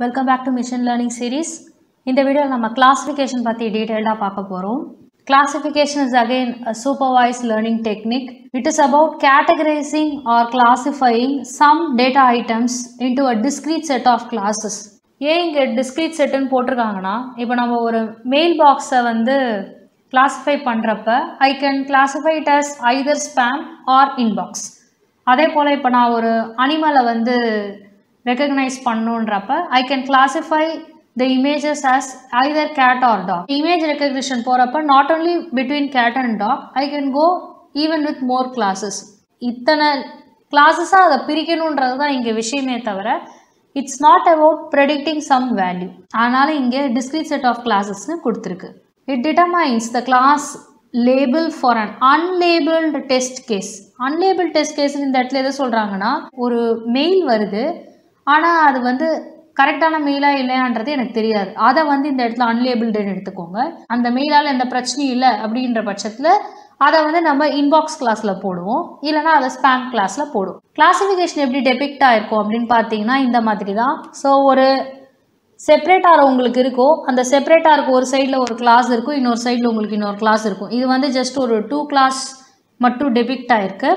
Welcome back to machine learning series இந்த வீடியோவில் நம்ம கிளாஸிஃபிகேஷன் பற்றி டீட்டெயில்டாக பார்க்க போகிறோம் classification is again supervise learning technique technique. Is about about or or some data items items a a set of of ஏன் இங்கே discrete செட்டுன்னு போட்டிருக்காங்கன்னா இப்போ நம்ம ஒரு மெயில் பாக்ஸை வந்து கிளாஸிஃபை பண்ணுறப்ப I can classify it as either spam or inbox அதே போல் இப்போ நான் ஒரு அனிமலை வந்து recognise பண்ணுன்றப்ப I can classify the images as either cat or dog image recognition போகிறப்ப not only between cat and dog I can go even with more classes இத்தனை கிளாஸஸாக அதை பிரிக்கணுன்றது தான் இங்கே விஷயமே தவிர it's not about predicting some value அதனால் இங்கே டிஸ்கிரீட் செட் ஆஃப் கிளாஸஸ்னு கொடுத்துருக்கு. It determines the class label for an unlabelled test case unlabel test case இந்த இடத்துல எதை சொல்கிறாங்கன்னா ஒரு மெயில் வருது ஆனால் அது வந்து கரெக்டான மெயிலாக இல்லையான்றது எனக்கு தெரியாது. அதை வந்து இந்த இடத்துல அன்லேபிள்டுன்னு எடுத்துக்கோங்க. அந்த மெயிலால் எந்த பிரச்சனையும் இல்லை அப்படின்ற பட்சத்தில் அதை வந்து நம்ம இன்பாக்ஸ் கிளாஸில் போடுவோம். இல்லைனா அதை ஸ்பேம் கிளாஸில் போடுவோம். கிளாஸிஃபிகேஷன் எப்படி டெபிக்ட் ஆயிருக்கும் அப்படின்னு பார்த்தீங்கன்னா இந்த மாதிரி தான் ஸோ ஒரு செப்பரேட்டார் உங்களுக்கு இருக்கோ அந்த செப்பரேட்டாருக்கு ஒரு சைடில் ஒரு கிளாஸ் இருக்கும் இன்னொரு சைடில் உங்களுக்கு இன்னொரு கிளாஸ் இருக்கும். இது வந்து ஜஸ்ட் ஒரு டூ கிளாஸ் மட்டும் டெபிக்ட் ஆகிருக்கு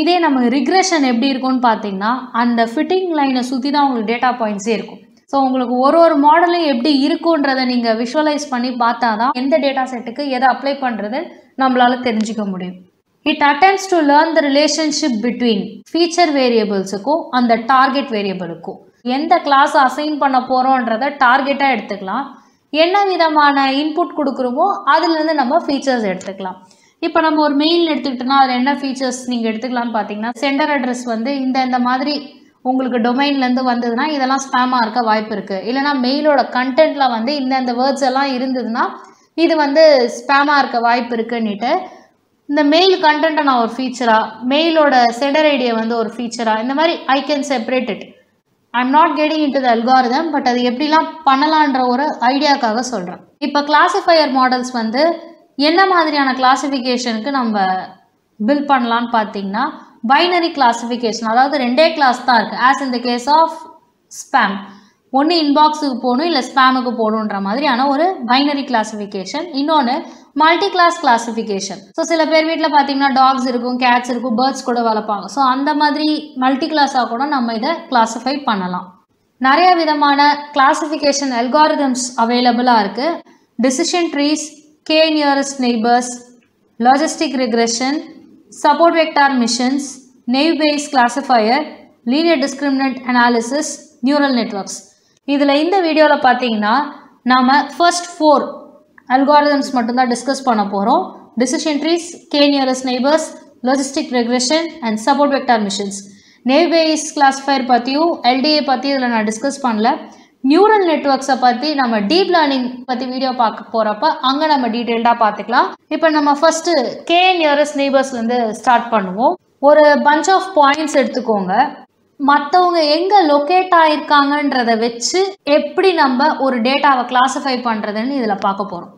இதே நம்ம ரிக்ரெஷன் எப்படி இருக்கும்னு பார்த்தீங்கன்னா அந்த ஃபிட்டிங் லைனை சுற்றி தான் உங்களுக்கு டேட்டா பாயிண்ட்ஸே இருக்கும். ஸோ உங்களுக்கு ஒரு ஒரு மாடலும் எப்படி இருக்குன்றதை நீங்கள் விஷுவலைஸ் பண்ணி பார்த்தா தான் எந்த டேட்டா செட்டுக்கு எதை அப்ளை பண்ணுறது நம்மளால் தெரிஞ்சுக்க முடியும். It attempts to learn the relationship between feature வேரியபிள்ஸுக்கும் அந்த டார்கெட் வேரியபிளுக்கும் எந்த கிளாஸ் அசைன் பண்ண போகிறோன்றத டார்கெட்டாக எடுத்துக்கலாம். என்ன விதமான இன்புட் கொடுக்குறோமோ அதுலேருந்து நம்ம ஃபீச்சர்ஸ் எடுத்துக்கலாம். இப்போ நம்ம ஒரு மெயில் எடுத்துக்கிட்டோம்னா அதில் என்ன ஃபீச்சர்ஸ் நீங்கள் எடுத்துக்கலாம்னு பார்த்தீங்கன்னா சென்டர் அட்ரஸ் வந்து இந்த இந்த மாதிரி உங்களுக்கு டொமைன்லேருந்து வந்ததுன்னா இதெல்லாம் ஸ்பேமாக இருக்க வாய்ப்பு இருக்குது இல்லைனா மெயிலோட கண்டென்ட்டில் வந்து இந்த இந்த வேர்ட்ஸ் எல்லாம் இருந்ததுன்னா இது வந்து ஸ்பேமாக இருக்க வாய்ப்பு இருக்குன்னுட்டு இந்த மெயில் கண்டென்ட்டை நான் ஒரு ஃபீச்சராக மெயிலோட சென்டர் ஐடியை வந்து ஒரு ஃபீச்சராக இந்த மாதிரி I can separate it I am not getting into the algorithm but அது எப்படிலாம் பண்ணலான்ற ஒரு ஐடியாக்காக சொல்கிறேன் இப்போ கிளாசிஃபையர் மாடல்ஸ் வந்து என்ன மாதிரியான கிளாஸிஃபிகேஷனுக்கு நம்ம பில் பண்ணலான்னு பார்த்தீங்கன்னா பைனரி கிளாஸிஃபிகேஷன் அதாவது ரெண்டே கிளாஸ் தான் இருக்குது as in the case of spam ஒன்று இன்பாக்ஸுக்கு போகணும் இல்லை ஸ்பேமுக்கு போகணுன்ற மாதிரியான ஒரு பைனரி கிளாஸிஃபிகேஷன் இன்னொன்று மல்டி கிளாஸ் கிளாஸிஃபிகேஷன் ஸோ சில பேர் வீட்டில் பார்த்தீங்கன்னா டாக்ஸ் இருக்கும் கேட்ஸ் இருக்கும் பேர்ட்ஸ் கூட வளர்ப்பாங்க. ஸோ அந்த மாதிரி மல்டி கிளாஸாக கூட நம்ம இதை கிளாஸிஃபை பண்ணலாம். நிறைய விதமான கிளாஸிஃபிகேஷன் அல்காரிதம்ஸ் அவைலபிளாக இருக்குது decision trees k nearest neighbors, logistic regression, support vector missions, naive Bayes classifier, linear discriminant analysis, neural networks. இதில் இந்த வீடியோவில் பார்த்தீங்கன்னா நாம் ஃபர்ஸ்ட் ஃபோர் அல்காரிதம்ஸ் மட்டும்தான் டிஸ்கஸ் பண்ண போகிறோம் decision trees K nearest neighbours logistic regression and support vector machines naive Bayes classifier பற்றியும் LDA பற்றி இதில் நான் டிஸ்கஸ் பண்ணல. நியூரல் நெட்ஒர்க்ஸை பற்றி நம்ம டீப் லேர்னிங் பற்றி வீடியோ பார்க்க போகிறப்ப அங்கே நம்ம டீட்டெயில்டாக பார்த்துக்கலாம். இப்போ நம்ம ஃபஸ்ட்டு கே நியரஸ்ட் நெய்பர்ஸ்லேருந்து ஸ்டார்ட் பண்ணுவோம். ஒரு பஞ்ச் ஆஃப் பாயிண்ட்ஸ் எடுத்துக்கோங்க. மற்றவங்க எங்கே லொக்கேட் ஆகிருக்காங்கன்றத வச்சு எப்படி நம்ம ஒரு டேட்டாவை கிளாஸிஃபை பண்ணுறதுன்னு இதில் பார்க்க போகிறோம்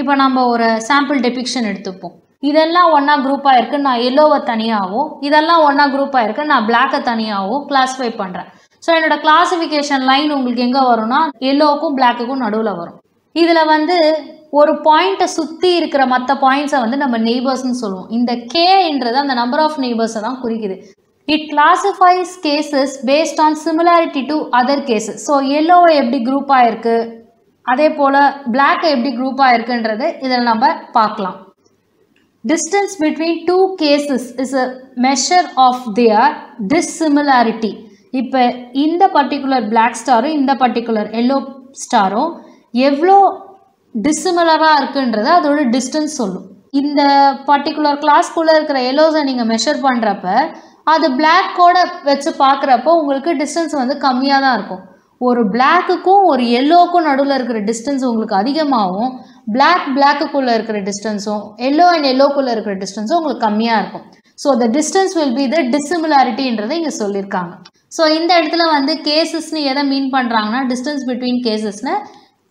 இப்போ நம்ம ஒரு சாம்பிள் டெபிக்ஷன் எடுத்துப்போம். இதெல்லாம் ஒன்றா குரூப்பாக இருக்குது நான் எல்லோவை தனியாகவும் இதெல்லாம் ஒன்றா குரூப்பாக இருக்குது நான் பிளாக்கை தனியாகவும் கிளாஸிஃபை பண்ணுறேன் ஸோ என்னோட கிளாஸிஃபிகேஷன் லைன் உங்களுக்கு எங்கே வரும்னா எல்லோவுக்கும் பிளாக்குக்கும் நடுவில் வரும். இதில் வந்து ஒரு பாயிண்ட்டை சுற்றி இருக்கிற மற்ற பாயிண்ட்ஸை வந்து நம்ம நெய்பர்ஸ்னு சொல்லுவோம். இந்த கேன்றது அந்த நம்பர் ஆஃப் நெய்பர்ஸை தான் குறிக்குது. It classifies cases based on similarity to other cases so எல்லோவை எப்படி குரூப் ஆயிருக்கு? அதே போல் பிளாக்கை எப்படி குரூப் ஆயிருக்குன்றது இதில் நம்ம பார்க்கலாம். Distance between two cases is a measure of their dissimilarity இப்போ இந்த பர்டிகுலர் பிளாக் ஸ்டாரும் இந்த பர்டிகுலர் எல்லோ ஸ்டாரும் எவ்வளோ டிஸ்சிமிலராக இருக்குன்றது அதோட டிஸ்டன்ஸ் சொல்லும். இந்த பர்டிகுலர் கிளாஸ்க்குள்ளே இருக்கிற எல்லோஸை நீங்கள் மெஷர் பண்ணுறப்ப அது பிளாக்கோட வச்சு பார்க்குறப்போ உங்களுக்கு டிஸ்டன்ஸ் வந்து கம்மியாக தான் இருக்கும். ஒரு பிளாக்குக்கும் ஒரு எல்லோவுக்கும் நடுவில் இருக்கிற டிஸ்டன்ஸ் உங்களுக்கு அதிகமாகவும் பிளாக் பிளாக்குக்குள்ளே இருக்கிற டிஸ்டன்ஸும் எல்லோ அண்ட் எல்லோக்குள்ளே இருக்கிற டிஸ்டன்ஸும் உங்களுக்கு கம்மியாக இருக்கும். So the distance will be the டிஸ்சிமிலாரிட்டின்றதை இங்கே சொல்லியிருக்காங்க ஸோ இந்த இடத்துல வந்து கேசஸ்னு எதை மீன் பண்ணுறாங்கன்னா டிஸ்டன்ஸ் பிட்வீன் கேசஸ்னு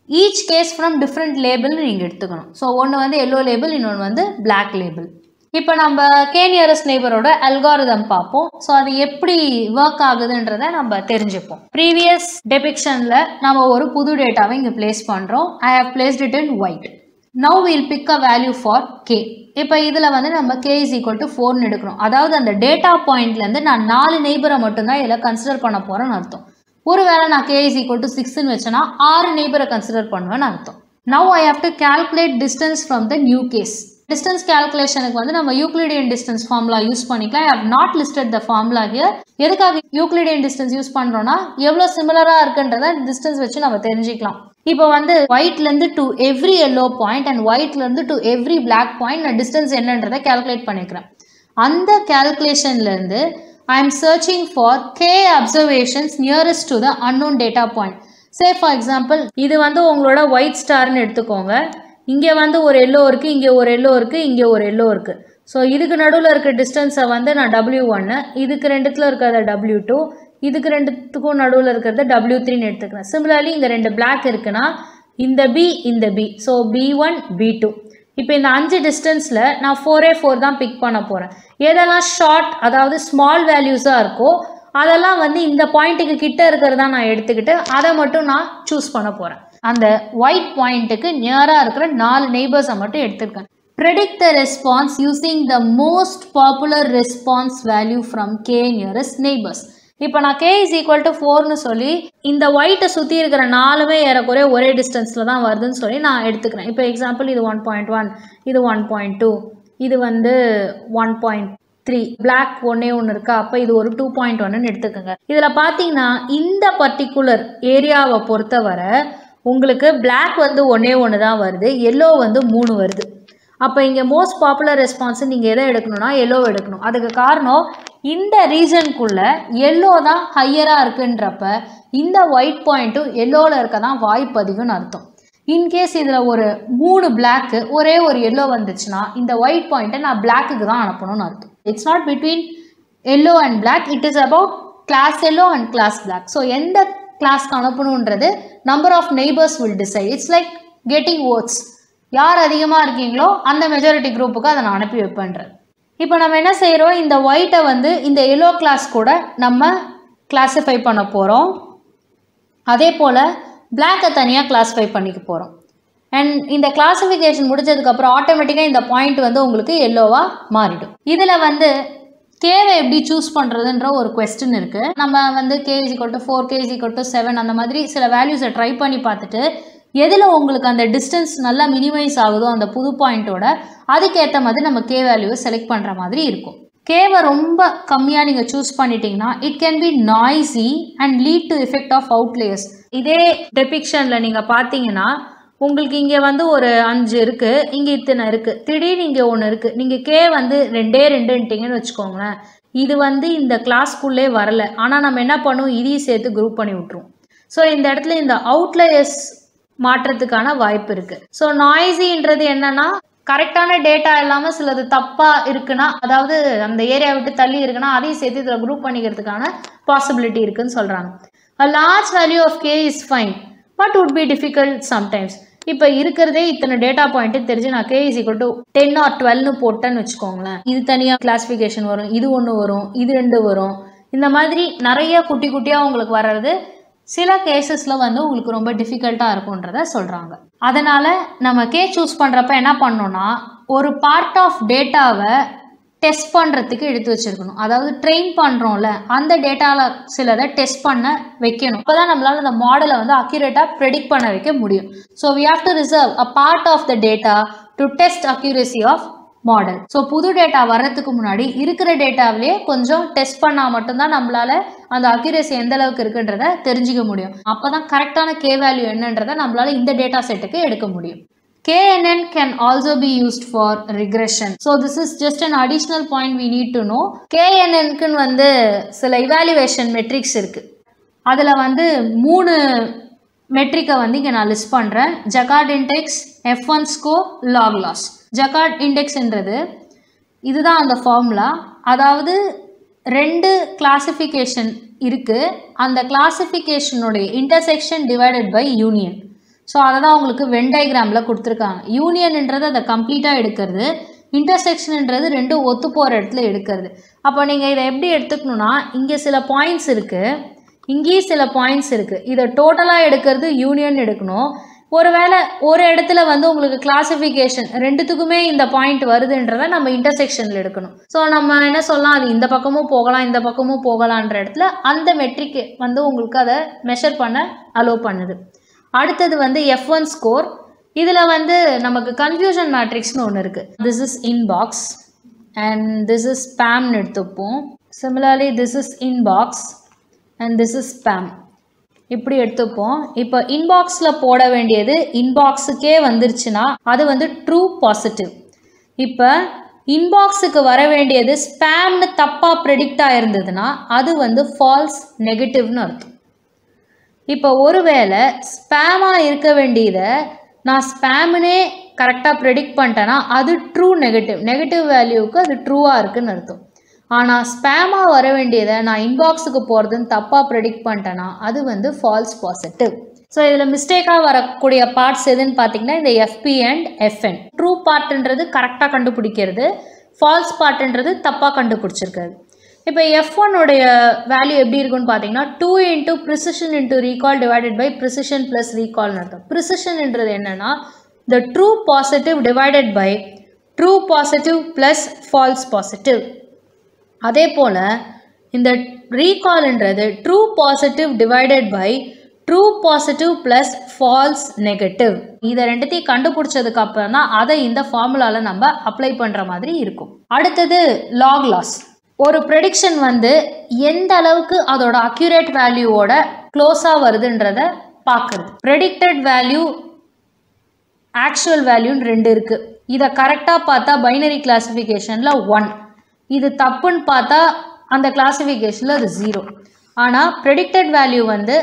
ஈச் கேஸ் ஃப்ரம் டிஃப்ரெண்ட் லேபிள்னு நீங்கள் எடுத்துக்கணும். ஸோ ஒன்று வந்து எல்லோ லேபிள் இன்னொன்று வந்து பிளாக் லேபிள் இப்போ நம்ம கே நியரஸ்ட் நெய்பரோட அல்காரிதம் பார்ப்போம். ஸோ அது எப்படி ஒர்க் ஆகுதுன்றதை நம்ம தெரிஞ்சுப்போம். ப்ரீவியஸ் டெபிக்ஷனில் நம்ம ஒரு புது டேட்டாவை இங்கே பிளேஸ் பண்ணுறோம் I have placed it in white now will pick a value for K இப்போ இதில் வந்து நம்ம கே இஸ் ஈக்குவல் டு ஃபோர்னு எடுக்கிறோம் அதாவது அந்த டேட்டா பாயிண்ட்லேருந்து நான் நாலு நெய்பரை மட்டும்தான் இதில் கன்சிடர் பண்ண போகிறேன்னு அர்த்தம். ஒருவேளை நான் கே இஸ் ஈக்குவல் டு சிக்ஸ்னு வச்சேன்னா ஆறு நெய்பரை கன்சிடர் பண்ணுவேன்னு அர்த்தம். Now I have to calculate distance from the new case distance கால்குலேஷனுக்கு வந்து நம்ம யூக்ளிடியன் டிஸ்டன்ஸ் ஃபார்முலா யூஸ் பண்ணிக்கலாம். I have not listed the formula here எதுக்காக யூக்ளிடியன் டிஸ்டன்ஸ் யூஸ் பண்ணுறோன்னா எவ்வளோ சிமிலராக இருக்குன்றத டிஸ்டன்ஸ் வச்சு நம்ம தெரிஞ்சுக்கலாம். இப்போ வந்து ஒயிட்லேருந்து to every yellow point and ஒயிட்லேருந்து to every black point நான் டிஸ்டன்ஸ் என்னன்றதை கால்குலேட் பண்ணிக்கிறேன். அந்த கால்குலேஷன்லேருந்து I am searching for K observations nearest to the unknown data point say for example இது வந்து உங்களோட ஒயிட் ஸ்டார்னு எடுத்துக்கோங்க. இங்கே வந்து ஒரு எல்லோ இருக்குது இங்கே ஒரு எல்லோ இருக்குது இங்கே ஒரு எல்லோ இருக்குது ஸோ இதுக்கு நடுவில் இருக்க டிஸ்டன்ஸை வந்து நான் டபிள்யூ ஒன்று இதுக்கு ரெண்டுத்தில் இருக்கிறத டபிள்யூ டூ இதுக்கு ரெண்டுத்துக்கும் நடுவில் இருக்கிறத டபிள்யூ த்ரீன்னு எடுத்துக்கிறேன். சிமிலர்லி இங்கே ரெண்டு பிளாக் இருக்குன்னா இந்த பி இந்த P so P one P two இப்போ இந்த அஞ்சு டிஸ்டன்ஸில் நான் ஃபோரே ஃபோர் தான் பிக் பண்ண போகிறேன் எதெல்லாம் ஷார்ட் அதாவது ஸ்மால் வேல்யூஸாக இருக்கோ அதெல்லாம் வந்து இந்த பாயிண்ட்டுக்கு கிட்ட இருக்கிறதா நான் எடுத்துக்கிட்டு அதை மட்டும் நான் சூஸ் பண்ண போகிறேன் அந்த ஒயிட் பாயிண்ட்டுக்கு நியராக இருக்கிற நாலு நெய்பர்ஸை மட்டும் எடுத்துருக்கேன் predict the response using the most popular response value from k nearest neighbors. இப்போ நான் கே இஸ் ஈக்குவல் டு ஃபோர்னு சொல்லி இந்த ஒயிட்டை சுற்றி இருக்கிற நாலுமே ஏறக்குறைய ஒரே டிஸ்டன்ஸில் தான் வருதுன்னு சொல்லி நான் எடுத்துக்கிறேன். இப்போ எக்ஸாம்பிள் இது ஒன் பாயிண்ட் ஒன் இது ஒன் பாயிண்ட் டூ இது வந்து ஒன் பாயிண்ட் த்ரீ பிளாக் ஒன்னே ஒன்று இருக்கா? அப்போ இது ஒரு டூ பாயிண்ட் ஒன்னு எடுத்துக்கோங்க. இதில் பார்த்தீங்கன்னா இந்த பர்டிகுலர் ஏரியாவை பொறுத்தவரை உங்களுக்கு பிளாக் வந்து ஒன்றே ஒன்று தான் வருது எல்லோ வந்து மூணு வருது. அப்போ இங்கே மோஸ்ட் பாப்புலர் ரெஸ்பான்ஸ் நீங்கள் எதை எடுக்கணும்னா எல்லோ எடுக்கணும். அதுக்கு காரணம் இந்த ரீசனுக்குள்ளே எல்லோ தான் ஹையராக இருக்குன்றப்ப இந்த ஒயிட் பாயிண்ட்டும் எல்லோவில் இருக்க தான் வாய்ப்பு அதிகம்னு அர்த்தம். இன்கேஸ் இதில் ஒரு மூணு பிளாக்கு ஒரே ஒரு எல்லோ வந்துச்சுன்னா இந்த ஒயிட் பாயிண்ட்டை நான் பிளாக்குக்கு தான் அனுப்பணும்னு அர்த்தம். It's not between yellow and black it is about class yellow and class black so எந்த கிளாஸ்க்கு அனுப்பணுன்றது number of neighbours will decide it's like getting votes யார் அதிகமாக இருக்கீங்களோ அந்த மெஜாரிட்டி குரூப்புக்கு அதை நான் அனுப்பி வைப்பேன்றது இப்போ நம்ம என்ன செய்கிறோம் இந்த ஒயிட்டை வந்து இந்த எல்லோ கிளாஸ் கூட நம்ம கிளாஸிஃபை பண்ண போகிறோம் அதே போல் பிளாக்கை தனியாக கிளாஸிஃபை பண்ணிக்க போகிறோம் அண்ட் இந்த கிளாஸிஃபிகேஷன் முடிச்சதுக்கப்புறம் ஆட்டோமேட்டிக்காக இந்த பாயிண்ட் வந்து உங்களுக்கு எல்லோவாக மாறிடும். இதில் வந்து கேவை எப்படி சூஸ் பண்ணுறதுன்ற ஒரு கொஸ்டின் இருக்குது நம்ம வந்து கேஜி கொட்டு ஃபோர் கேஜி கொட்டு செவன் அந்த மாதிரி சில வேல்யூஸை ட்ரை பண்ணி பார்த்துட்டு எதில் உங்களுக்கு அந்த டிஸ்டன்ஸ் நல்லா மினிமைஸ் ஆகுதோ அந்த புது பாயிண்ட்டோட அதுக்கேற்ற மாதிரி நம்ம கே வேல்யூவை செலக்ட் பண்ணுற மாதிரி இருக்கும். கேவை ரொம்ப கம்மியாக நீங்கள் சூஸ் பண்ணிட்டீங்கன்னா it can be noisy and lead to effect of outliers இதே டெபிக்ஷனில் நீங்கள் பார்த்தீங்கன்னா உங்களுக்கு இங்கே வந்து ஒரு அஞ்சு இருக்குது இங்கே இத்தனை இருக்குது திடீர்னு இங்கே ஒன்று இருக்குது நீங்கள் கே வந்து ரெண்டே ரெண்டுன்ட்டிங்கன்னு வச்சுக்கோங்களேன். இது வந்து இந்த கிளாஸ்க்குள்ளே வரல. ஆனால் நம்ம என்ன பண்ணுவோம்? இதையும் சேர்த்து குரூப் பண்ணி விட்ருவோம் ஸோ இந்த இடத்துல இந்த அவுட்லேயர்ஸ் மாற்றத்துக்கான வாய்ப்பு இருக்குது ஸோ நாய்ஸின்றது என்னன்னா கரெக்டான டேட்டா இல்லாமல் சிலது தப்பாக இருக்குன்னா அதாவது அந்த ஏரியா விட்டு தள்ளி இருக்குன்னா அதையும் சேர்த்து இதில் குரூப் பண்ணிக்கிறதுக்கான பாசிபிலிட்டி இருக்குன்னு சொல்கிறாங்க a large value of K is fine but would be difficult sometimes இப்போ இருக்கிறதே இத்தனை டேட்டா பாயிண்ட்டு தெரிஞ்சு நான் K is equal to ten or டுவெல்னு போட்டேன்னு வச்சுக்கோங்களேன். இது தனியாக கிளாஸிஃபிகேஷன் வரும் இது ஒன்று வரும் இது ரெண்டு வரும். இந்த மாதிரி நிறைய குட்டி குட்டியாக உங்களுக்கு வர்றது சில கேசஸில் வந்து உங்களுக்கு ரொம்ப டிஃபிகல்ட்டாக இருக்குன்றத சொல்கிறாங்க அதனால் நம்ம கே சூஸ் பண்ணுறப்ப என்ன பண்ணோன்னா ஒரு பார்ட் ஆஃப் டேட்டாவை டெஸ்ட் பண்ணுறதுக்கு எடுத்து வச்சுருக்கணும். அதாவது ட்ரெயின் பண்ணுறோம்ல அந்த டேட்டாவில் சிலதை டெஸ்ட் பண்ண வைக்கணும். அப்போ தான் நம்மளால் அந்த மாடலை வந்து அக்யூரேட்டாக ப்ரெடிக்ட் பண்ண வைக்க முடியும். So we have to reserve a part of the data to test accuracy of model so புது டேட்டா வர்றதுக்கு முன்னாடி இருக்கிற டேட்டாவிலேயே கொஞ்சம் டெஸ்ட் பண்ணால் மட்டும்தான் நம்மளால அந்த அக்யூரேசி எந்த அளவுக்கு இருக்குன்றத தெரிஞ்சுக்க முடியும். அப்போ தான் கரெக்டான கே வேல்யூ என்னன்றதை நம்மளால இந்த டேட்டா செட்டுக்கு எடுக்க முடியும். KNN can also be used for regression. So this is just an additional point we need to know. KNN-க்குன்னு வந்து சில evaluation metrics இருக்குது அதில் வந்து மூணு மெட்ரிக்கை வந்து இங்கே நான் லிஸ்ட் பண்ணுறேன் Jaccard index F one score log loss Jaccard இண்டெக்ஸ்ன்றது. இதுதான் அந்த ஃபார்முலா. அதாவது ரெண்டு கிளாசிஃபிகேஷன் இருக்குது அந்த கிளாசிஃபிகேஷனுடைய intersection divided by union so அதை தான் உங்களுக்கு வென் டயக்ராமில் கொடுத்துருக்காங்க. யூனியன்ன்றது அதை கம்ப்ளீட்டாக எடுக்கிறது. இன்டர்செக்ஷன்ன்றது ரெண்டும் ஒத்து போகிற இடத்துல எடுக்கிறது. அப்போ நீங்கள் இதை எப்படி எடுத்துக்கணும்னா இங்கே சில பாயிண்ட்ஸ் இருக்குது இங்கேயும் சில பாயிண்ட்ஸ் இருக்குது இதை டோட்டலாக எடுக்கிறது யூனியன் எடுக்கணும். ஒருவேளை ஒரு இடத்துல வந்து உங்களுக்கு கிளாசிஃபிகேஷன் ரெண்டுத்துக்குமே இந்த பாயிண்ட் வருதுன்றதை நம்ம இன்டர்செக்ஷனில் எடுக்கணும். ஸோ நம்ம என்ன சொல்லலாம்? அது இந்த பக்கமும் போகலாம் இந்த பக்கமும் போகலான்ற இடத்துல அந்த மெட்ரிக் வந்து உங்களுக்கு அதை மெஷர் பண்ண அலோவ் பண்ணுது. அடுத்தது வந்து எஃப் ஒன் ஸ்கோர் இதில் வந்து நமக்கு கன்ஃபியூஷன் மேட்ரிக்ஸ்னு ஒன்று இருக்குது this is inbox and this is ஸ்பேம்னு எடுத்துப்போம். Similarly this is inbox and this is spam இப்படி எடுத்துப்போம். இப்போ இன்பாக்ஸில் போட வேண்டியது இன்பாக்ஸுக்கே வந்துருச்சுன்னா அது வந்து ட்ரூ பாசிட்டிவ் இப்போ இன்பாக்ஸுக்கு வர வேண்டியது ஸ்பேம்னு தப்பாக ப்ரெடிக்ட் ஆகிருந்ததுன்னா அது வந்து ஃபால்ஸ் நெகட்டிவ்னு அர்த்தம். இப்போ ஒருவேளை ஸ்பேமாக இருக்க வேண்டியதை நான் ஸ்பேமுனே கரெக்டாக ப்ரெடிக்ட் பண்ணிட்டேன்னா அது ட்ரூ நெகட்டிவ் நெகட்டிவ் வேல்யூவுக்கு அது ட்ரூவாக இருக்குன்னு அர்த்தம். ஆனால் ஸ்பேமாக வர வேண்டியதை நான் இன்பாக்ஸுக்கு போகிறதுன்னு தப்பாக ப்ரெடிக்ட் பண்ணிட்டேன்னா அது வந்து ஃபால்ஸ் பாசிட்டிவ் ஸோ இதில் மிஸ்டேக்காக வரக்கூடிய பார்ட்ஸ் எதுன்னு பார்த்தீங்கன்னா இந்த எஃப்பி அண்ட் எஃப்என் ட்ரூ பார்ட்ன்றது கரெக்டாக கண்டுபிடிக்கிறது ஃபால்ஸ் பார்ட்ன்றது தப்பாக கண்டுபிடிச்சிருக்காது இப்போ எஃப் ஒன்னுடைய வேல்யூ எப்படி இருக்குன்னு பார்த்தீங்கன்னா two into precision into recall divided by precision plus ரீகால்னு அர்த்தம். ப்ரிசிஷன்ன்றது என்னென்னா the true positive divided by true positive plus false positive அதே போல் இந்த ரீகால்ன்றது true positive divided by true positive plus false negative இதை ரெண்டுத்தையும் கண்டுபிடிச்சதுக்கு அப்புறம் தான் அதை இந்த ஃபார்முலாவில் நம்ம அப்ளை பண்ணுற மாதிரி இருக்கும். அடுத்தது லாக் லாஸ் ஒரு ப்ரெடிக்ஷன் வந்து எந்த அளவுக்கு அதோட அக்யூரேட் வேல்யூவோட க்ளோஸாக வருதுன்றத பார்க்குறது ப்ரெடிக்டட் வேல்யூ ஆக்சுவல் வேல்யூன்னு ரெண்டு இருக்குது இதை கரெக்டாக பார்த்தா பைனரி கிளாஸிஃபிகேஷனில் ஒன் இது தப்புன்னு பார்த்தா அந்த கிளாஸிஃபிகேஷனில் அது ஜீரோ ஆனால் ப்ரெடிக்டட் வேல்யூ வந்து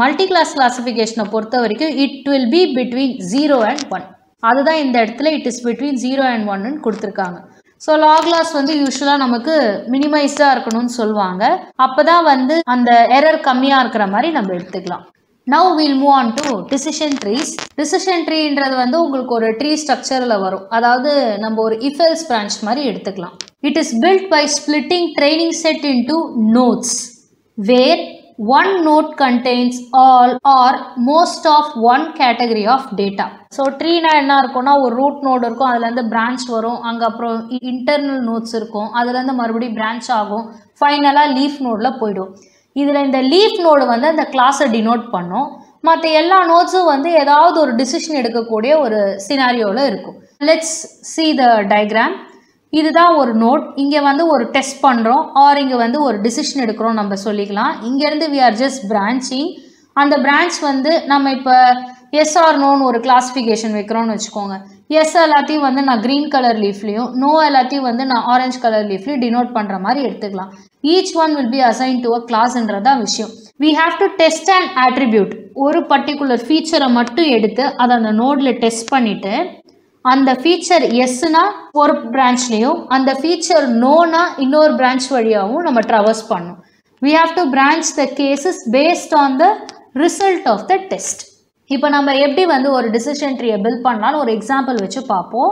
மல்டி கிளாஸ் கிளாஸிஃபிகேஷனை பொறுத்த வரைக்கும் it will be between zero and one அதுதான் இந்த இடத்துல it is between zero and ஒன்னு கொடுத்துருக்காங்க. ஸோ லாக் லாஸ் வந்து யூஸ்வலாக நமக்கு மினிமைஸ்டாக இருக்கணும்னு சொல்லுவாங்க. அப்போ தான் வந்து அந்த எரர் கம்மியாக இருக்கிற மாதிரி நம்ம எடுத்துக்கலாம். Now will move on to decision trees decision ட்ரீன்றது வந்து உங்களுக்கு ஒரு ட்ரீ ஸ்ட்ரக்சரில் வரும். அதாவது நம்ம ஒரு இஃபெல்ஸ் பிரான்ச் மாதிரி எடுத்துக்கலாம். It is built by splitting training set into nodes where one node contains all or most of one category of data so ட்ரீனா என்ன இருக்கும்னா ஒரு ரூட் நோடு இருக்கும் அதுலேருந்து பிரான்ச் வரும். அங்கே அப்புறம் இன்டர்னல் நோட்ஸ் இருக்கும். அதுலேருந்து மறுபடியும் பிரான்ச் ஆகும். ஃபைனலாக லீஃப் நோடில் போயிடும். இதில் இந்த லீஃப் நோடு வந்து அந்த கிளாஸை டினோட் பண்ணும். மற்ற எல்லா நோட்ஸும் வந்து ஏதாவது ஒரு டிசிஷன் எடுக்கக்கூடிய ஒரு சினாரியோவில் இருக்கும். லெட்ஸ் சி த டயக்ராம் இதுதான் ஒரு நோட் இங்கே வந்து ஒரு டெஸ்ட் பண்ணுறோம் ஆர் இங்கே வந்து ஒரு டிசிஷன் எடுக்கிறோம் நம்ம சொல்லிக்கலாம். இங்கேருந்து வி ஆர் ஜஸ்ட் பிரான்ச்சிங் அந்த பிரான்ச் வந்து நம்ம இப்போ எஸ்ஆர் நோன்னு ஒரு கிளாஸிஃபிகேஷன் வைக்கிறோம்னு வச்சுக்கோங்க. எஸ் எல்லாத்தையும் வந்து நான் க்ரீன் கலர் லீஃப்லேயும் நோ எல்லாத்தையும் வந்து நான் ஆரஞ்சு கலர் லீஃப்லேயும் டினோட் பண்ணுற மாதிரி எடுத்துக்கலாம். Each one will be assign to a கிளாஸ்ன்றதா விஷயம். We have to test and attribute ஒரு பர்டிகுலர் ஃபீச்சரை மட்டும் எடுத்து அதை அந்த நோடில் டெஸ்ட் பண்ணிவிட்டு அந்த ஃபீச்சர் எஸ்னா ஒரு பிரான்ச்லேயும் அந்த ஃபீச்சர் நோனா இன்னொரு பிரான்ச் வழியாகவும் நம்ம ட்ரவர்ஸ் பண்ணணும். We have to branch the cases based on the result of the test இப்போ நம்ம எப்படி வந்து ஒரு டிசிஷன் ட்ரீயை பில்ட் பண்ணலான்னு ஒரு எக்ஸாம்பிள் வச்சு பார்ப்போம்.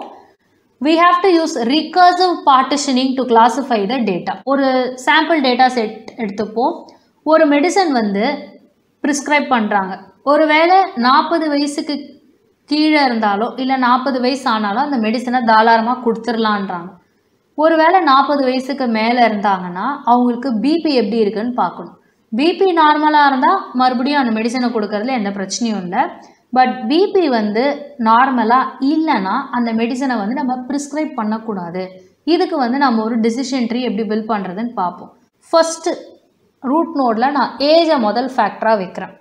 We have to use recursive partitioning to classify the data. ஒரு சாம்பிள் டேட்டா செட் எடுத்துப்போம். ஒரு மெடிசன் வந்து ப்ரிஸ்கிரைப் பண்ணுறாங்க ஒருவேளை நாற்பது வயசுக்கு கீழே இருந்தாலோ இல்லை நாற்பது வயசு ஆனாலும் அந்த மெடிசனை தாராளமாக கொடுத்துர்லான்றாங்க ஒருவேளை நாற்பது வயசுக்கு மேலே இருந்தாங்கன்னா அவங்களுக்கு பிபி எப்படி இருக்குன்னு பார்க்கணும். பிபி நார்மலாக இருந்தால் மறுபடியும் அந்த மெடிசனை கொடுக்கறதுல எந்த பிரச்சனையும் இல்லை. பட் பிபி வந்து நார்மலாக இல்லைன்னா அந்த மெடிசனை வந்து நம்ம ப்ரிஸ்கிரைப் பண்ணக்கூடாது. இதுக்கு வந்து நம்ம ஒரு டிசிஷன் ட்ரீ எப்படி பில் பண்ணுறதுன்னு பார்ப்போம். ஃபஸ்ட்டு ரூட் நோடில் நான் ஏஜை முதல் ஃபேக்டராக வைக்கிறேன்.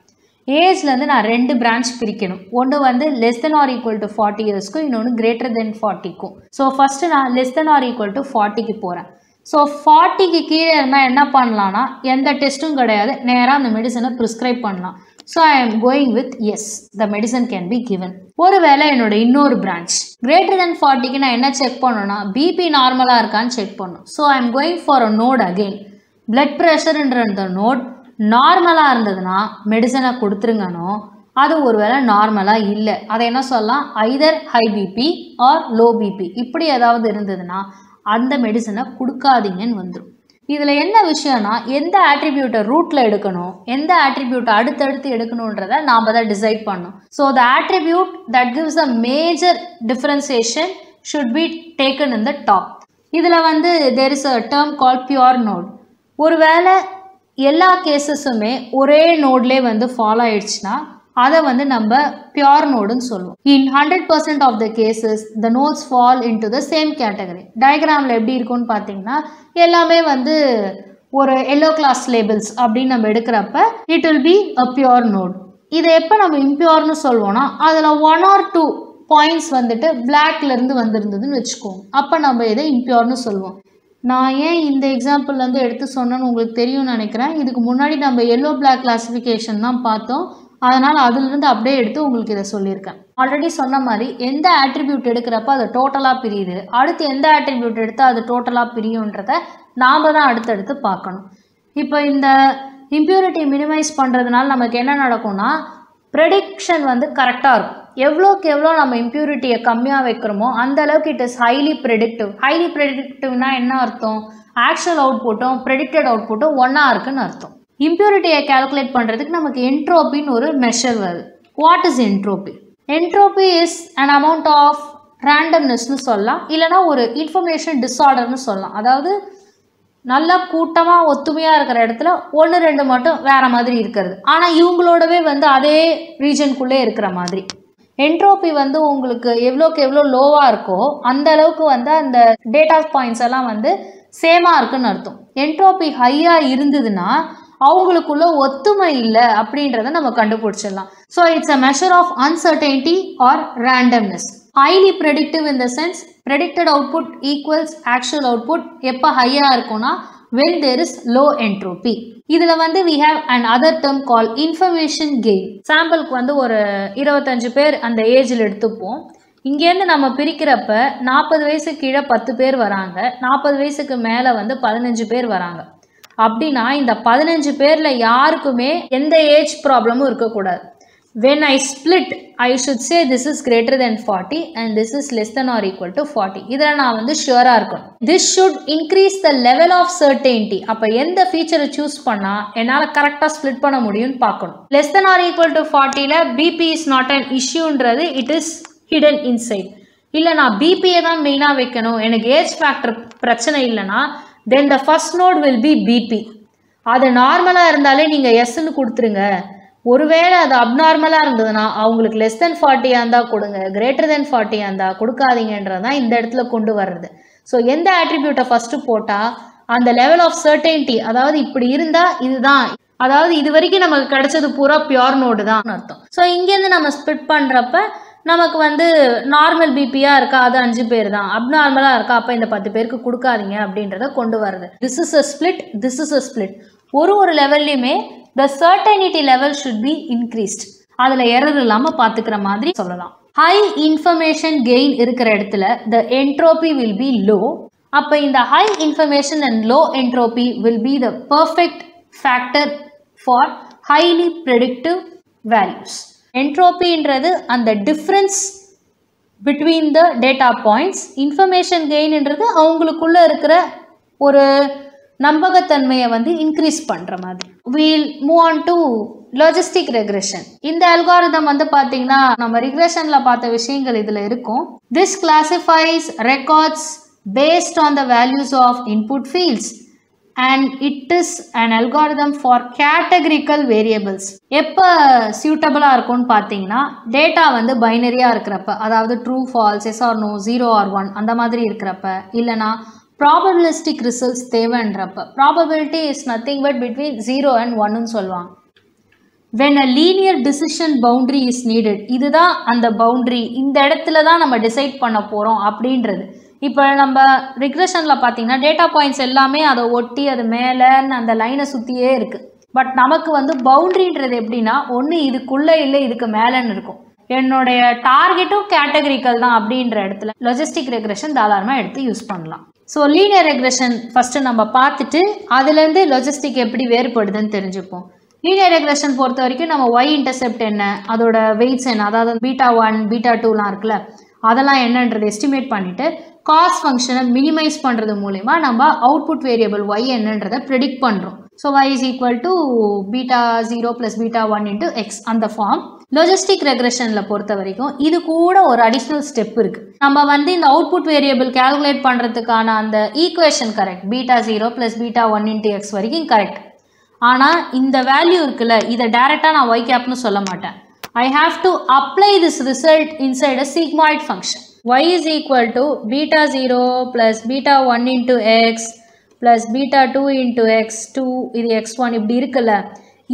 ஏஜ்லேருந்து நான் ரெண்டு பிரான்ச் பிரிக்கணும். ஒன்று வந்து less than or equal to forty இயர்ஸ்க்கும் இன்னொன்று கிரேட்டர் தென் ஃபார்ட்டிக்கும் ஸோ ஃபஸ்ட்டு நான் less than or equal to ஃபார்ட்டிக்கு போகிறேன் ஸோ ஃபார்ட்டிக்கு கீழே இருந்தால் என்ன பண்ணலான்னா எந்த டெஸ்ட்டும் கிடையாது. நேராக அந்த மெடிசனை ப்ரிஸ்கிரைப் பண்ணலாம். So I am going with yes the medicine can be given ஒருவேளை என்னோட இன்னொரு பிரான்ச் கிரேட்டர் தென் ஃபார்ட்டிக்கு நான் என்ன செக் பண்ணணும்னா பிபி நார்மலாக இருக்கான்னு செக் பண்ணணும். So I am going for a node again blood ப்ரெஷர்ன்ற அந்த நோட் நார்மலாக இருந்ததுன்னா மெடிசனை கொடுத்துருங்கனோ அது ஒருவேளை நார்மலாக இல்லை. அதை என்ன சொல்லலாம்? Either high BP or low BP இப்படி ஏதாவது இருந்ததுன்னா அந்த மெடிசனை கொடுக்காதீங்கன்னு வந்துடும் இதில் என்ன விஷயம்னா எந்த ஆட்ரிபியூட்டை ரூட்டில் எடுக்கணும் எந்த ஆட்ரிபியூட்டை அடுத்தடுத்து எடுக்கணுன்றதை நாம் தான் டிசைட் பண்ணணும். So the attribute that gives a major differentiation should be taken in the top இதில் வந்து there is a term call pure node ஒருவேளை எல்லா கேசஸுமே ஒரே நோட்லேயே வந்து ஃபாலோ ஆயிடுச்சுன்னா அதை வந்து நம்ம பியோர் நோடுன்னு சொல்லுவோம். In hundred percent of the cases the nodes fall in to the same category டயக்ராமில் எப்படி இருக்கும்னு பார்த்தீங்கன்னா எல்லாமே வந்து ஒரு எல்லோ கிளாஸ் லேபிள்ஸ் அப்படின்னு நம்ம எடுக்கிறப்ப it will be a pure node இதை எப்போ நம்ம இம்பியோர்னு சொல்லுவோம்னா அதில் ஒன் ஆர் டூ பாயிண்ட்ஸ் வந்துட்டு பிளாக்லேருந்து வந்திருந்ததுன்னு வச்சுக்கோங்க. அப்போ நம்ம இதை இம்பியோர்னு சொல்லுவோம் நான் ஏன் இந்த எக்ஸாம்பிள்லேருந்து எடுத்து சொன்னேன்னு உங்களுக்கு தெரியும்னு நினைக்கிறேன். இதுக்கு முன்னாடி நம்ம எல்லோ பிளாக் கிளாஸிஃபிகேஷன் தான் பார்த்தோம். அதனால் அதுலேருந்து அப்படியே எடுத்து உங்களுக்கு இதை சொல்லியிருக்கேன். ஆல்ரெடி சொன்ன மாதிரி எந்த ஆட்ரிபியூட் எடுக்கிறப்ப அது டோட்டலாக பிரியுது? அடுத்து எந்த ஆட்ரிபியூட் எடுத்தால் அது டோட்டலாக பிரியுன்றத நாம் தான் அடுத்தடுத்து பார்க்கணும். இப்போ இந்த இம்ப்யூரிட்டி மினிமைஸ் பண்ணுறதுனால நமக்கு என்ன நடக்கும்னா ப்ரெடிக்ஷன் வந்து கரெக்டாக இருக்கும். எவ்வளோக்கு எவ்வளோ நம்ம இம்ப்யூரிட்டியை கம்மியாக வைக்கிறோமோ அந்த அளவுக்கு it is highly predictive highly ப்ரெடிக்டிவ்னா என்ன அர்த்தம்? ஆக்சுவல் அவுட்புட்டும் ப்ரெடிக்டட் அவுட்புட்டும் ஒன்றா இருக்குன்னு அர்த்தம். இம்ப்யூரிட்டியை கால்குலேட் பண்ணுறதுக்கு நமக்கு என்ட்ரோப்பின்னு ஒரு மெஷர் வருது. What is entropy entropy is an amount of ரேண்டம்னஸ்னு சொல்லலாம். இல்லைனா ஒரு இன்ஃபர்மேஷன் டிஸார்டர்னு சொல்லலாம். அதாவது நல்லா கூட்டமாக ஒத்துமையாக இருக்கிற இடத்துல ஒன்று ரெண்டு மட்டும் வேறு மாதிரி இருக்கிறது. ஆனால் இவங்களோடவே வந்து அதே ரீஜனுக்குள்ளே இருக்கிற மாதிரி. என்ட்ரோபி வந்து உங்களுக்கு எவ்வளோக்கு எவ்வளோ லோவாக இருக்கோ அந்த அளவுக்கு வந்து அந்த டேட்டா பாயிண்ட்ஸ் எல்லாம் வந்து சேமாக இருக்குன்னு அர்த்தம். என்ட்ரோபி ஹையாக இருந்ததுன்னா அவங்களுக்குள்ள ஒத்துமை இல்லை அப்படின்றத நம்ம கண்டுபிடிச்சிடலாம். So it's a measure of uncertainty or randomness highly predictive in the sense predicted output equals actual output எப்போ ஹையாக இருக்கும்னா when there is low entropy இதில் வந்து we have and other term call information gain சாம்பிளுக்கு வந்து ஒரு இருபத்தஞ்சு பேர் அந்த ஏஜில் எடுத்துப்போம். இங்கேருந்து நம்ம பிரிக்கிறப்ப நாற்பது வயசு கீழே பத்து பேர் வராங்க. நாற்பது வயசுக்கு மேலே வந்து பதினஞ்சு பேர் வராங்க. அப்படின்னா இந்த பதினஞ்சு பேரில் யாருக்குமே எந்த ஏஜ் ப்ராப்ளமும் இருக்கக்கூடாது. When I split I should say this is greater than forty and this is less than or equal to forty இதில் நான் வந்து ஷுவராக இருக்கணும். This should increase the level of certainty அப்போ எந்த ஃபீச்சரை சூஸ் பண்ணால் என்னால் கரெக்டாக ஸ்ப்ளிட் பண்ண முடியும்னு பார்க்கணும். Less than or equal to ஃபார்ட்டியில் BP is not an இஷ்யூன்றது இட் இஸ் ஹிடன் இன்சைட் இல்லை நான் பிபியை தான் மெயினாக வைக்கணும். எனக்கு ஏஜ் ஃபேக்டர் பிரச்சனை இல்லைன்னா then the first node will be BP அது நார்மலாக இருந்தாலே நீங்கள் எஸ்ன்னு கொடுத்துருங்க. ஒருவேளை அது அப்நார்மலாக இருந்ததுன்னா அவங்களுக்கு லெஸ் தென் ஃபார்ட்டியாக இருந்தால் கொடுங்க. கிரேட்டர் தென் ஃபார்ட்டியாக இருந்தால் கொடுக்காதீங்கன்றது தான் இந்த இடத்துல கொண்டு வர்றது. ஸோ எந்த ஆட்ரிபியூட்டை ஃபஸ்ட்டு போட்டால் அந்த லெவல் ஆஃப் சர்டென்டி அதாவது இப்படி இருந்தால் இதுதான். அதாவது இது வரைக்கும் நமக்கு கிடைச்சது பூரா பியோர் நோடு தான் அர்த்தம். ஸோ இங்கேருந்து நம்ம ஸ்பிட் பண்ணுறப்ப நமக்கு வந்து நார்மல் பிபியாக இருக்கா? அது அஞ்சு பேர் தான். அப்நார்மலாக இருக்கா? அப்போ இந்த பத்து பேருக்கு கொடுக்காதீங்க அப்படின்றத கொண்டு வருது this is a split this is a split ஒரு ஒரு லெவல்லையுமே the certainty level should be increased அதில் எரர் இல்லாமல் பார்த்துக்கிற மாதிரி சொல்லலாம். ஹை இன்ஃபர்மேஷன் கெயின் இருக்கிற இடத்துல the entropy will be low அப்போ இந்த high information and low entropy will be the perfect factor for highly predictive values என்ட்ரோபின்றது அந்த difference between the data points information கெயின்ன்றது அவங்களுக்குள்ள இருக்கிற ஒரு நம்பகத்தன்மையை வந்து இன்க்ரீஸ் பண்ணுற மாதிரி. We'll move on to logistic regression இந்த அல்காரிதம் வந்து பார்த்தீங்கன்னா நம்ம ரிக்ரெஷனில் பார்த்த விஷயங்கள் இதில் இருக்கும். This classifies records based on the values of input fields and it is an algorithm for categorical variables எப்போ சியூட்டபிளாக இருக்கும்னு பார்த்தீங்கன்னா டேட்டா வந்து பைனரியாக இருக்கிறப்ப அதாவது true false yes or no zero or one அந்த மாதிரி இருக்கிறப்ப இல்லைனா probabilistic results தேவைன்றப்ப probability is nothing but between zero and ஒன்னு சொல்லுவாங்க. When a linear decision boundary is needed இதுதான் அந்த பவுண்ட்ரி இந்த இடத்துல தான் நம்ம டிசைட் பண்ண போகிறோம் அப்படின்றது. இப்போ நம்ம ரிக்ரெஷனில் பார்த்தீங்கன்னா டேட்டா பாயிண்ட்ஸ் எல்லாமே அதை ஒட்டி அது மேலேன்னு அந்த லைனை சுற்றியே இருக்குது பட் நமக்கு வந்து பவுண்ட்ரின்றது எப்படின்னா ஒன்று இதுக்குள்ளே இல்லை இதுக்கு மேலேன்னு இருக்கும். என்னுடைய டார்கெட்டும் கேட்டகரிக்கல் தான் அப்படின்ற இடத்துல லொஜிஸ்டிக் ரெக்ரெஷன் தாராளமாக எடுத்து யூஸ் பண்ணலாம். ஸோ லீனியர் ரெக்ரெஷன் ஃபஸ்ட்டு நம்ம பார்த்துட்டு அதுலேருந்து லொஜிஸ்டிக் எப்படி வேறுபடுதுன்னு தெரிஞ்சுப்போம். லீனியர் ரெக்ரெஷன் பொறுத்த வரைக்கும் நம்ம ஒய் இன்டர்செப்ட் என்ன அதோட வெயிட்ஸ் என்ன அதாவது பீட்டா ஒன் பீட்டா டூலாம் இருக்குல்ல அதெல்லாம் என்னன்றது எஸ்டிமேட் பண்ணிவிட்டு காஸ் ஃபங்க்ஷனை மினிமைஸ் பண்ணுறது மூலிமா நம்ம அவுட்புட் வேரியபிள் ஒய் என்னன்றதை ப்ரெடிக்ட் பண்ணுறோம் so Y is equal to beta zero plus beta one into X அந்த ஃபார்ம் லொஜிஸ்டிக் ரெக்ரெஷனில் பொறுத்த வரைக்கும் இது கூட ஒரு அடிஷ்னல் ஸ்டெப் இருக்குது நம்ம வந்து இந்த அவுட்புட் வேரியபிள் கால்குலேட் பண்ணுறதுக்கான அந்த equation correct beta zero plus beta one into X வரைக்கும் கரெக்ட் ஆனால் இந்த வேல்யூ இருக்குல்ல இதை டேரெக்டாக நான் ஒய் கேப்னு சொல்ல மாட்டேன். I have to apply this result inside a sigmoid function y is equal to beta 0 plus beta 1 into x plus beta 2 into x2 இது x1 இப்படி இருக்குல்ல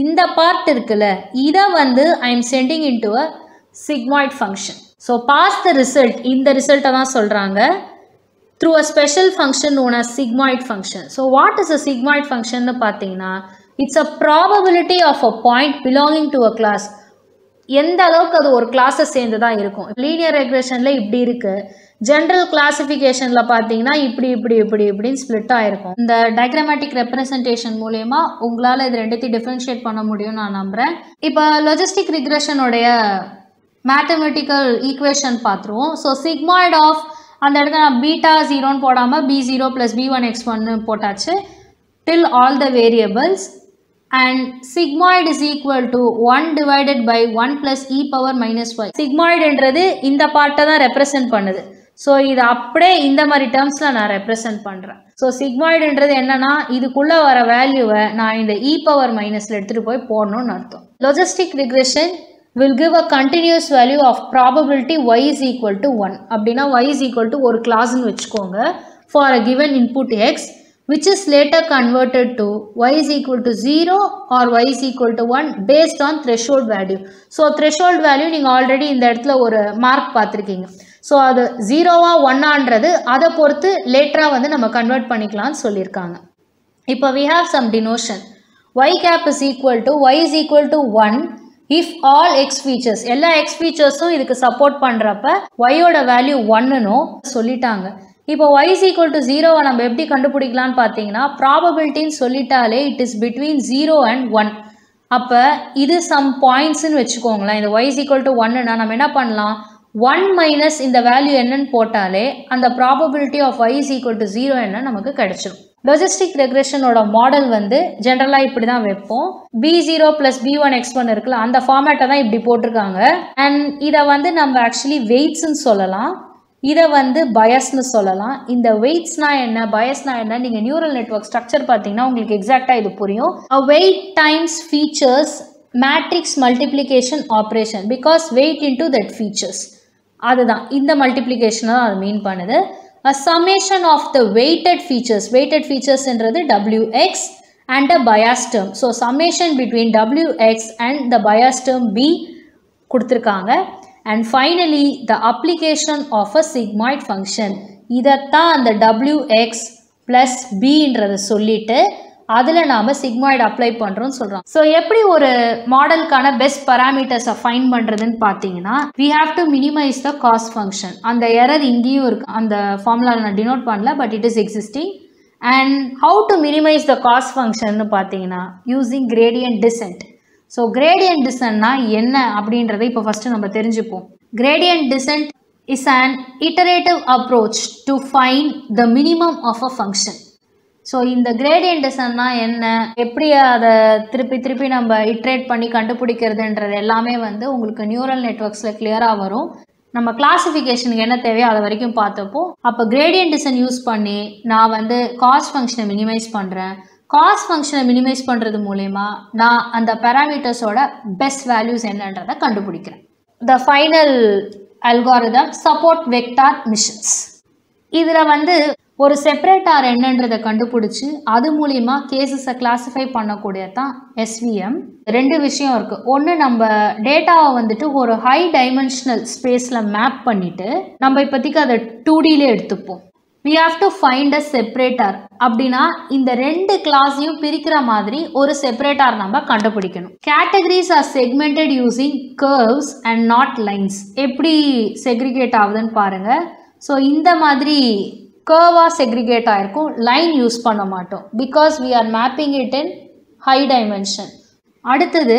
இந்த பார்ட் இருக்குல்ல இதை வந்து I am sending into a sigmoid function. So pass the result இந்த ரிசல்ட்டை தான் சொல்கிறாங்க through a special function known as sigmoid function. So what is a sigmoid function னு பார்த்தீங்கன்னா it's a probability of a point belonging to a class எந்த அளவுக்கு அது ஒரு கிளாஸை சேர்ந்து தான் இருக்கும். லீனியர் ரெக்ரெஷனில் இப்படி இருக்குது ஜென்ரல் கிளாசிஃபிகேஷனில் பார்த்தீங்கன்னா இப்படி இப்படி இப்படி இப்படின்னு ஸ்ப்ளிட் ஆகிருக்கும் இந்த டயக்ராமேட்டிக் ரெப்ரசன்டேஷன் மூலயமா உங்களால் இது ரெண்டுத்தையும் டிஃப்ரென்ஷியேட் பண்ண முடியும் நான் நம்புகிறேன் இப்போ லொஜிஸ்டிக் ரிக்ரெஷனுடைய மேத்தமெட்டிக்கல் ஈக்குவேஷன் பார்த்துருவோம். ஸோ சிக்மாய்ட் ஆஃப் அந்த இடத்துல நான் பீட்டா ஜீரோன்னு போடாமல் B zero plus B one X ஒன்னு போட்டாச்சு. Till all the variables and sigmoid is equal to 1 divided by 1 plus e power minus y. Sigmoid என்றது இந்த பார்ட்டை தான் ரெப்ரசன்ட் பண்ணுது. ஸோ இது அப்படியே இந்த மாதிரி டேர்ம்ஸில் நான் ரெப்ரசன்ட் பண்ணுறேன் ஸோ சிக்மாய்டுன்றது என்னன்னா இதுக்குள்ளே வர வேல்யூவை நான் இந்த e இ பவர் மைனஸில் எடுத்துகிட்டு போய் போடணும்னு அர்த்தம். Logistic regression will give a continuous value of probability y is equal to 1 அப்படின்னா y is equal to ஒரு கிளாஸ்னு வச்சுக்கோங்க. For a given input X which is later converted to y is equal to 0 or y is equal to 1 based on threshold value. So threshold value நீங்கள் already இந்த இடத்துல ஒரு mark பார்த்துருக்கீங்க so அது ஜீரோவா ஒன்னான்றது அதை பொறுத்து லேட்டராக வந்து நம்ம convert பண்ணிக்கலாம்னு சொல்லியிருக்காங்க இப்போ we have some denotion y cap is equal to y is equal to 1 if all x features எல்லா x featuresம் இதுக்கு சப்போர்ட் பண்ணுறப்ப y ஓட வேல்யூ ஒன்னுனோ சொல்லிட்டாங்க இப்போ y ஈக்குவல் equal to 0 நம்ம எப்படி கண்டுபிடிக்கலான்னு பார்த்தீங்கன்னா ப்ராபபிலிட்டின்னு சொல்லிட்டாலே it is between zero and one அப்போ இது சம் பாயிண்ட்ஸ்னு வச்சுக்கோங்களேன். இந்த y ஈக்குவல் equal to ஒன்னுனா நம்ம என்ன பண்ணலாம்? ஒன் மைனஸ் இந்த வேல்யூ என்னன்னு போட்டாலே அந்த probability of y is to zero என்ன நமக்கு கிடைச்சிடும் லொஜிஸ்டிக் ரெக்ரெஷனோட மாடல் வந்து ஜென்ரலாக இப்படி தான் வைப்போம். B zero plus B one X one இருக்குல்ல அந்த ஃபார்மேட்டை தான் இப்படி போட்டிருக்காங்க. அண்ட் இதை வந்து நம்ம ஆக்சுவலி வெயிட்ஸ்ன்னு சொல்லலாம். இதை வந்து பயஸ்னு சொல்லலாம். இந்த வெயிட்ஸ்னா என்ன? பயஸ்னா என்ன? நீங்கள் நியூரல் நெட்ஒர்க் ஸ்ட்ரக்சர் பார்த்தீங்கன்னா உங்களுக்கு எக்ஸாக்டாக இது புரியும். Weight times features matrix multiplication operation because weight into that features அதுதான். இந்த மல்டிப்ளிகேஷனை தான் அது மீன் பண்ணுது. A summation of the weighted features weighted ஃபீச்சர்ஸ்ன்றது W X and a bias term. So summation between wx and the bias term B கொடுத்துருக்காங்க. And finally the application of a sigmoid function. இதைத்தான் அந்த wx plus bன்றதை சொல்லிட்டு அதில் நாம் sigmoid apply பண்ணுறோம்னு சொல்கிறோம் so எப்படி ஒரு மாடலுக்கான பெஸ்ட் பராமீட்டர்ஸை ஃபைன் பண்ணுறதுன்னு பார்த்தீங்கன்னா we have to minimize the cost function அந்த எரர் இங்கேயும் இருக்கு அந்த ஃபார்முலாவில் நான் டினோட் பண்ணல but it is existing and how to minimize the cost function பார்த்தீங்கன்னா using gradient descent so gradient டிசென்ட்னா என்ன அப்படின்றத இப்போ ஃபஸ்ட்டு நம்ம தெரிஞ்சுப்போம். Gradient descent is an iterative approach to find the minimum of a function so இந்த gradient டிசன்னா என்ன எப்படி அதை திருப்பி திருப்பி நம்ம இட்ரேட் பண்ணி கண்டுபிடிக்கிறதுன்றது எல்லாமே வந்து உங்களுக்கு நியூரல் நெட்ஒர்க்ஸில் கிளியராக வரும். நம்ம கிளாசிஃபிகேஷனுக்கு என்ன தேவையோ அதை வரைக்கும் பார்த்தப்போ அப்போ கிரேடியன்ட் டிசன் யூஸ் பண்ணி நான் வந்து காஸ்ட் ஃபங்க்ஷனை மினிமைஸ் பண்ணுறேன் காஸ்ட் ஃபங்க்ஷனை மினிமைஸ் பண்ணுறது மூலயமா நான் அந்த பேராமீட்டர்ஸோட பெஸ்ட் வேல்யூஸ் என்னன்றதை கண்டுபிடிக்கிறேன். The final algorithm support vector machines இதில் வந்து ஒரு செப்பரேட்டார் என்னன்றதை கண்டுபிடிச்சி அது மூலிமா கேசஸை கிளாஸிஃபை பண்ணக்கூடியது தான் எஸ்விஎம் ரெண்டு விஷயம் இருக்குது ஒன்று நம்ம டேட்டாவை வந்துட்டு ஒரு ஹை டைமென்ஷனல் ஸ்பேஸில் மேப் பண்ணிவிட்டு நம்ம இப்போதைக்கு அதை டூ டிலே எடுத்துப்போம். We have to find a separator அப்படின்னா இந்த ரெண்டு கிளாஸையும் பிரிக்கிற மாதிரி ஒரு செப்பரேட்டார் நம்ம கண்டுபிடிக்கணும். Categories are segmented using curves and not lines எப்படி செக்ரிகேட் ஆகுதுன்னு பாருங்கள் ஸோ இந்த மாதிரி கர்வாக செக்ரிகேட் ஆகிருக்கும் லைன் யூஸ் பண்ண மாட்டோம். Because we are mapping it in high dimension அடுத்தது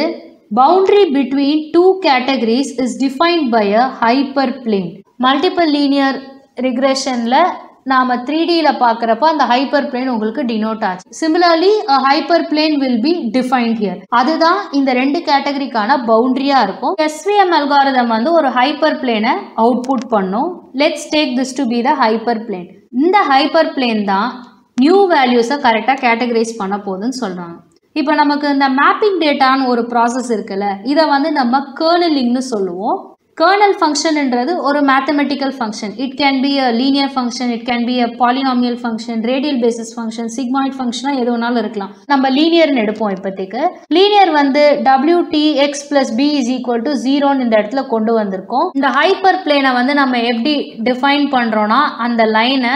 boundary between two categories is defined by a hyperplane multiple linear ரிக்ரெஷனில் நாம் த்ரீ டியில் பார்க்குறப்ப அந்த ஹைப்பர் பிளேன் உங்களுக்கு டினோட் ஆச்சு. Similarly hyperplane will be defined here அதுதான் இந்த ரெண்டு கேட்டகரிக்கான பவுண்டரியாக இருக்கும். எஸ்விஎம் அல்காரதம் வந்து ஒரு ஹைப்பர் பிளேனை அவுட்புட் பண்ணும். Let's take this to be the hyperplane இந்த ஹைப்பர் பிளேன் தான் நியூ வேல்யூஸை கரெக்டாக கேட்டகரைஸ் பண்ண போகுதுன்னு சொல்கிறாங்க இப்போ நமக்கு இந்த மேப்பிங் டேட்டான்னு ஒரு ப்ராசஸ் இருக்குல்ல இதை வந்து நம்ம கேர்னலிங்னு சொல்லுவோம். கர்னல் ஃபங்க்ஷன்ன்றது ஒரு mathematical function it can be a linear function it can be a polynomial function radial basis function sigmoid ஃபங்க்ஷனாக எது வேணாலும் இருக்கலாம். நம்ம லீனியர்னு எடுப்போம் இப்போதைக்கு. லீனியர் வந்து W T X plus B is equal to ஜீரோன்னு இந்த இடத்துல கொண்டு வந்திருக்கோம். இந்த ஹைப்பர் பிளேனை வந்து நம்ம எப்படி டிஃபைன் பண்ணுறோன்னா அந்த லைனை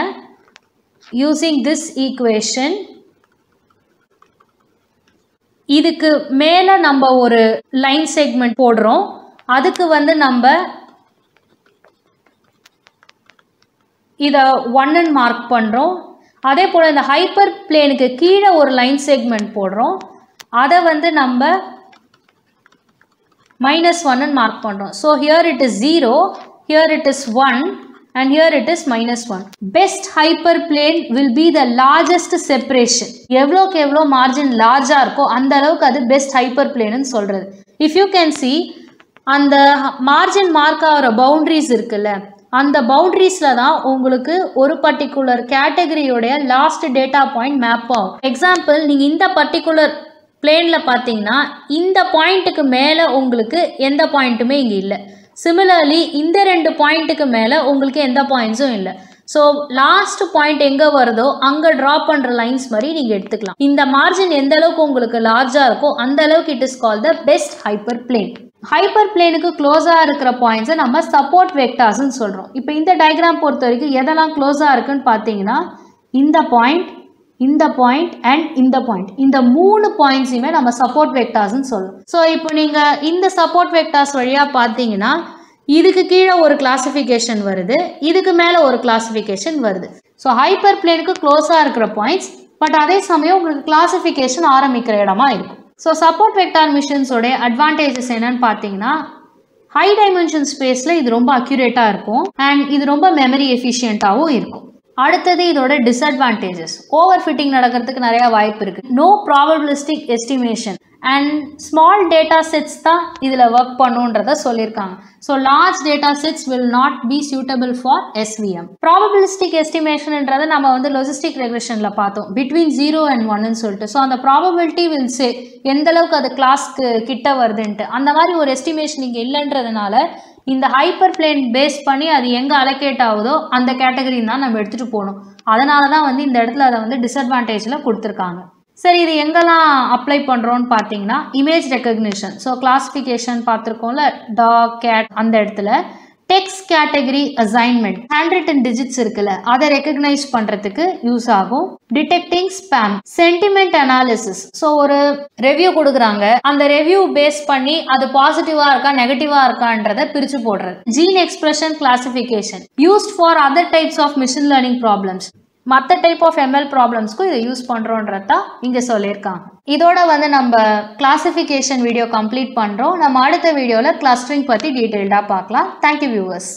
யூஸிங் திஸ் ஈக்குவேஷன் இதுக்கு மேலே நம்ம ஒரு லைன் செக்மெண்ட் போடுறோம். அதுக்கு வந்து நம்ம இதை ஒன்னுன்னு மார்க் பண்ணுறோம் அதே போல் இந்த ஹைப்பர் பிளேனுக்கு கீழே ஒரு லைன் செக்மெண்ட் போடுறோம் அதை வந்து நம்ம மைனஸ் ஒன்னு மார்க் பண்ணுறோம் so here it is zero here it is one and here it is minus 1. Best hyperplane will be the largest separation. எவ்வளோக்கு எவ்வளோ மார்ஜின் லார்ஜாக இருக்கோ அந்த அளவுக்கு அது பெஸ்ட் ஹைப்பர் பிளேனு சொல்கிறது இஃப் யூ கேன் சி அந்த மார்ஜின் மார்க் ஆகிற boundaries இருக்குல்ல அந்த பவுண்ட்ரிஸில் தான் உங்களுக்கு ஒரு பர்டிகுலர் கேட்டகரியோடைய லாஸ்ட் டேட்டா பாயிண்ட் மேப் ஆகும். எக்ஸாம்பிள் நீங்கள் இந்த பர்டிகுலர் பிளேனில் பார்த்தீங்கன்னா இந்த பாயிண்ட்டுக்கு மேலே உங்களுக்கு எந்த பாயிண்ட்டுமே இங்கே இல்லை. சிமிலர்லி இந்த ரெண்டு பாயிண்ட்டுக்கு மேலே உங்களுக்கு எந்த பாயிண்ட்ஸும் இல்லை. ஸோ லாஸ்ட் பாயிண்ட் எங்கே வருதோ அங்கே ட்ரா பண்ணுற லைன்ஸ் மாதிரி நீங்கள் எடுத்துக்கலாம். இந்த மார்ஜின் எந்த அளவுக்கு உங்களுக்கு லார்ஜாக இருக்கோ அந்த அளவுக்கு it is call the best hyperplane hyper பிளேனுக்கு க்ளோஸாக இருக்கிற பாயிண்ட்ஸை நம்ம சப்போர்ட் வெக்டார்ஸ்னு சொல்கிறோம் இப்போ இந்த டயக்ராம் பொறுத்த வரைக்கும் எதெல்லாம் க்ளோஸாக இருக்குன்னு பார்த்தீங்கன்னா இந்த பாயிண்ட் இந்த பாயிண்ட் அண்ட் இந்த பாயிண்ட் இந்த மூணு பாயிண்ட்ஸையுமே நம்ம சப்போர்ட் வெக்டார்ஸ்னு சொல்லுவோம் ஸோ இப்போ நீங்கள் இந்த சப்போர்ட் வெக்டார்ஸ் வழியாக பார்த்தீங்கன்னா இதுக்கு கீழே ஒரு கிளாஸிஃபிகேஷன் வருது. இதுக்கு மேலே ஒரு கிளாஸிஃபிகேஷன் வருது. ஸோ ஹைப்பர் பிளேனுக்கு க்ளோஸாக இருக்கிற பாயிண்ட்ஸ் பட் அதே சமயம் உங்களுக்கு கிளாஸிஃபிகேஷன் ஆரம்பிக்கிற இடமா இருக்கும். ஸோ சப்போர்ட் வெக்டார் மிஷின்ஸோடைய அட்வான்டேஜஸ் என்னன்னு பார்த்தீங்கன்னா ஹை டைமென்ஷன் ஸ்பேஸில் இது ரொம்ப அக்யூரேட்டாக இருக்கும் அண்ட் இது ரொம்ப மெமரி எஃபிஷியண்ட்டாகவும் இருக்கும். அடுத்தது இதோட டிஸ்அட்வான்டேஜஸ் ஓவர் ஃபிட்டிங் நடக்கிறதுக்கு நிறைய வாய்ப்பு இருக்கு. No probabilistic estimation and small data sets தான் இதில் ஒர்க் பண்ணுன்றத சொல்லியிருக்காங்க. So large data sets will not be suitable for SVM probabilistic எஸ்டிமேஷன்ன்றதை நம்ம வந்து லொஜிஸ்டிக் ரெகுலேஷனில் பார்த்தோம். பிட்வீன் ஜீரோ அண்ட் ஒன்னு சொல்லிட்டு. ஸோ அந்த ப்ராபபிலிட்டி வில் சே எந்த அளவுக்கு அது கிளாஸ்க்கு கிட்ட வருதுன்ட்டு. அந்த மாதிரி ஒரு எஸ்டிமேஷன் இங்கே இல்லைன்றதுனால இந்த ஹைப்பர் பிளேன் பேஸ் பண்ணி அது எங்கே அலோகேட் ஆகுதோ அந்த கேட்டகரி தான் நம்ம எடுத்துகிட்டு போகணும். அதனால தான் வந்து இந்த இடத்துல அதை வந்து டிஸ்அட்வான்டேஜில் கொடுத்துருக்காங்க. சரி இது எங்கெல்லாம் அப்ளை பண்ணுறோன்னு பார்த்தீங்கன்னா இமேஜ் ரெக்கக்னிஷன் ஸோ கிளாஸிஃபிகேஷன் பார்த்துருக்கோம்ல டாக் கேட் அந்த இடத்துல. Text category assignment handwritten digits இருக்குல்ல அதை ரெக்கக்னைஸ் பண்ணுறதுக்கு யூஸ் ஆகும். Detecting spam sentiment analysis so ஒரு ரெவ்யூ கொடுக்குறாங்க. அந்த ரெவ்யூ பேஸ் பண்ணி அது பாசிட்டிவாக இருக்கா நெகட்டிவாக இருக்கான்றத பிரித்து போடுறது. Gene expression classification used for other types of machine learning problems மற்ற டைப் ஆஃப் எம்எல் ப்ராப்ளம்ஸ்க்கும் இதை யூஸ் பண்ணுறோன்றது தான் இங்கே சொல்லியிருக்காங்க. இதோட வந்து நம்ம கிளாசிஃபிகேஷன் வீடியோ கம்ப்ளீட் பண்ணுறோம் நம்ம அடுத்த வீடியோவில் கிளஸ்டரிங் பற்றி டீட்டெயில்டாக பார்க்கலாம். Thank you viewers